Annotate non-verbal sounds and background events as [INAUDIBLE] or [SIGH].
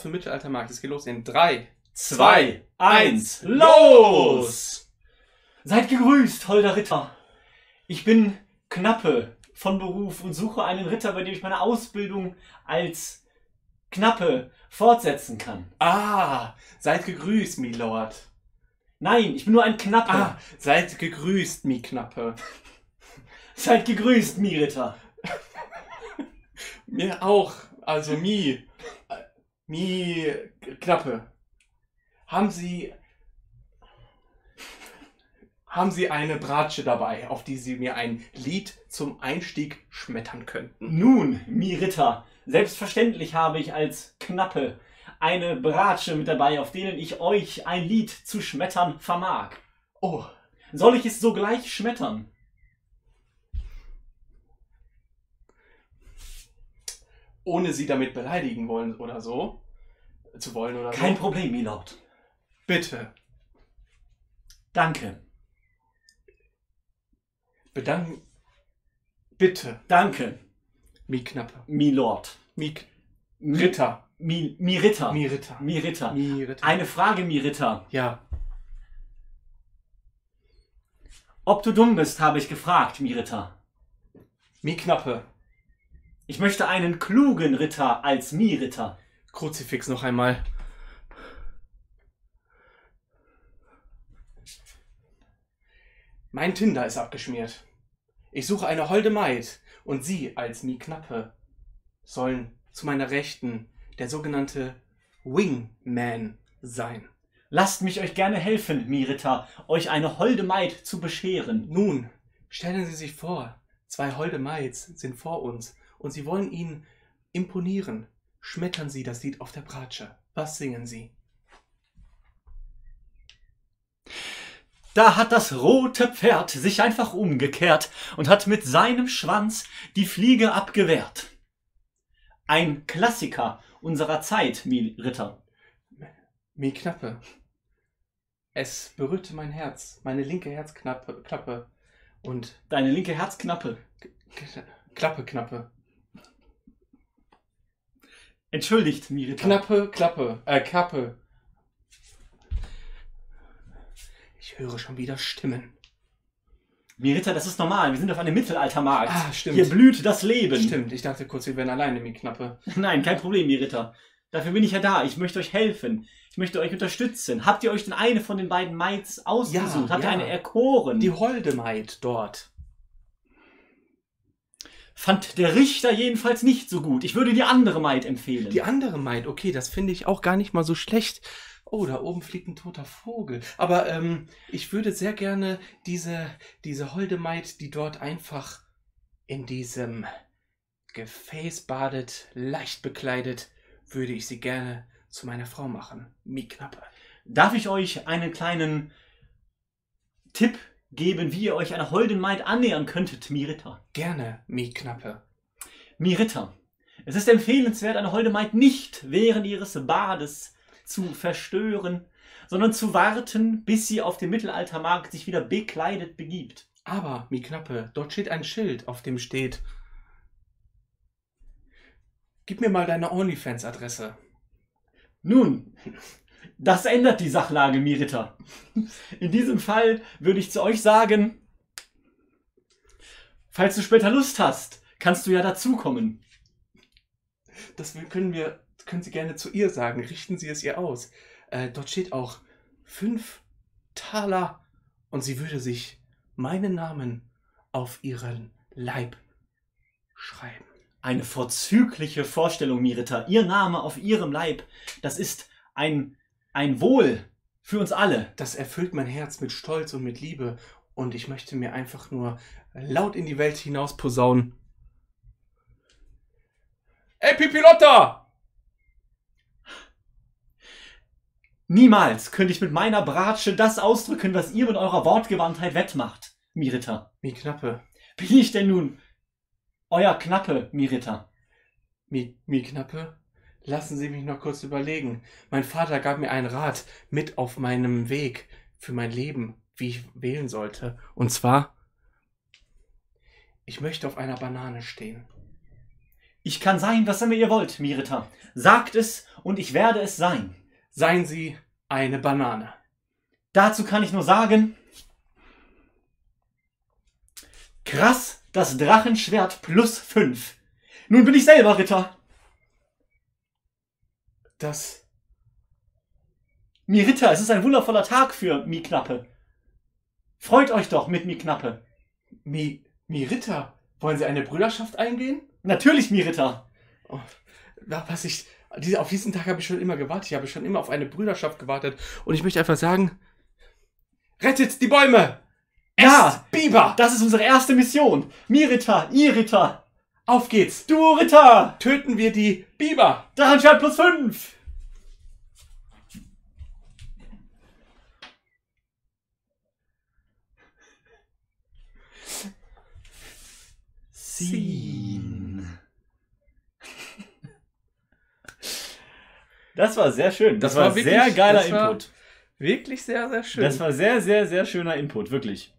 für Mittelaltermarkt. Es geht los in 3, Zwei, eins, los! Seid gegrüßt, holder Ritter. Ich bin Knappe von Beruf und suche einen Ritter, bei dem ich meine Ausbildung als Knappe fortsetzen kann. Ah, seid gegrüßt, Milord. Nein, ich bin nur ein Knappe. Ah, seid gegrüßt, mi Knappe. Seid gegrüßt, mi Ritter. Mir auch, also mi. Mi Knappe. Haben Sie. Haben Sie eine Bratsche dabei, auf die Sie mir ein Lied zum Einstieg schmettern könnten? Nun, mi Ritter, selbstverständlich habe ich als Knappe eine Bratsche mit dabei, auf denen ich euch ein Lied zu schmettern vermag. Oh, Soll ich es sogleich schmettern? ohne Sie damit beleidigen wollen oder so. Zu wollen oder Kein so. Problem, Milord. Bitte, Danke. bedanken. Bitte, Danke, mi Knappe. Milord. Mi Mi- Ritter. Mi, mi Ritter. Mi Ritter. Mi Ritter. Mi Ritter. Eine Frage, mi Ritter. Ja, Ob du dumm bist, habe ich gefragt, mi Ritter. mi Knappe. Ich möchte einen klugen Ritter als mi Ritter. Kruzifix noch einmal. Mein Tinder ist abgeschmiert. Ich suche eine holde Maid und Sie als Mi Knappe sollen zu meiner Rechten der sogenannte Wingman sein. Lasst mich euch gerne helfen, mi Ritter, euch eine holde Maid zu bescheren. Nun, stellen Sie sich vor, zwei holde Maids sind vor uns und Sie wollen ihnen imponieren. Schmettern Sie das Lied auf der Bratsche. Was singen Sie? Da hat das rote Pferd sich einfach umgekehrt und hat mit seinem Schwanz die Fliege abgewehrt. Ein Klassiker unserer Zeit, mi Ritter. Mi Knappe. Es berührte mein Herz, meine linke Herzknappe, Klappe und Deine linke Herzknappe. Klappe, Knappe. Entschuldigt, mi Ritter. Knappe, Klappe, äh, Kappe. Ich höre schon wieder Stimmen. Mi Ritter, das ist normal. Wir sind auf einem Mittelaltermarkt. Ah, stimmt. Hier blüht das Leben. Stimmt, ich dachte kurz, wir wären alleine, Mi Knappe. [LAUGHS] Nein, kein Problem, mi Ritter. Dafür bin ich ja da. Ich möchte euch helfen. Ich möchte euch unterstützen. Habt ihr euch denn eine von den beiden Maids ausgesucht? Ja, Habt ihr ja. eine erkoren? Die holde Maid dort. Fand der Richter jedenfalls nicht so gut. Ich würde die andere Maid empfehlen. Die andere Maid, okay, das finde ich auch gar nicht mal so schlecht. Oh, da oben fliegt ein toter Vogel. Aber ähm, ich würde sehr gerne diese, diese holde Maid, die dort einfach in diesem Gefäß badet, leicht bekleidet, würde ich sie gerne zu meiner Frau machen. Mi Knappe. Darf ich euch einen kleinen Tipp geben, wie ihr euch einer holden Maid annähern könntet, mi Ritter? Gerne, Mi Knappe. Mi Ritter, es ist empfehlenswert, eine holde Maid nicht während ihres Bades zu verstören, sondern zu warten, bis sie auf dem Mittelaltermarkt sich wieder bekleidet begibt. Aber, Mi Knappe, dort steht ein Schild, auf dem steht. Gib mir mal deine OnlyFans-Adresse. Nun, das ändert die Sachlage, mi Ritter. In diesem Fall würde ich zu euch sagen, falls du später Lust hast, kannst du ja dazukommen. Das können wir, können Sie gerne zu ihr sagen. Richten Sie es ihr aus. Äh, dort steht auch fünf Taler und sie würde sich meinen Namen auf ihren Leib schreiben. Eine vorzügliche Vorstellung, Mirita. Ihr Name auf ihrem Leib, das ist ein, ein Wohl für uns alle. Das erfüllt mein Herz mit Stolz und mit Liebe und ich möchte mir einfach nur laut in die Welt hinaus posaunen. Ey, Pipilotta! Niemals könnte ich mit meiner Bratsche das ausdrücken, was ihr mit eurer Wortgewandtheit wettmacht, Mirita. Mi Knappe, Bin ich denn nun euer Knappe, Mirita? Mi, Mi Knappe, lassen Sie mich noch kurz überlegen. Mein Vater gab mir einen Rat mit auf meinem Weg für mein Leben, wie ich wählen sollte. Und zwar, ich möchte auf einer Banane stehen. Ich kann sein, was immer ihr wollt, Mirita. Sagt es und ich werde es sein. Seien Sie eine Banane. Dazu kann ich nur sagen, krass, das Drachenschwert plus 5. Nun bin ich selber Ritter. Das. Mi Ritter, es ist ein wundervoller Tag für Mi Knappe. Freut euch doch mit Mi Knappe. Mi, Mi Ritter. Wollen Sie eine Brüderschaft eingehen? Natürlich, Mi Ritter. Na, was ich. Auf diesen Tag habe ich schon immer gewartet. Ich habe schon immer auf eine Brüderschaft gewartet. Und ich möchte einfach sagen: Rettet die Bäume! Ja. Biber! Das ist unsere erste Mission. Mi Ritter, I Ritter, Auf geht's! du Ritter. Töten wir die Biber! Drachenschwert plus 5. Scene. Das war sehr schön. Das, Das war, wirklich- sehr geiler Input. Wirklich sehr, sehr schön. Das war sehr, sehr, sehr schöner Input, wirklich.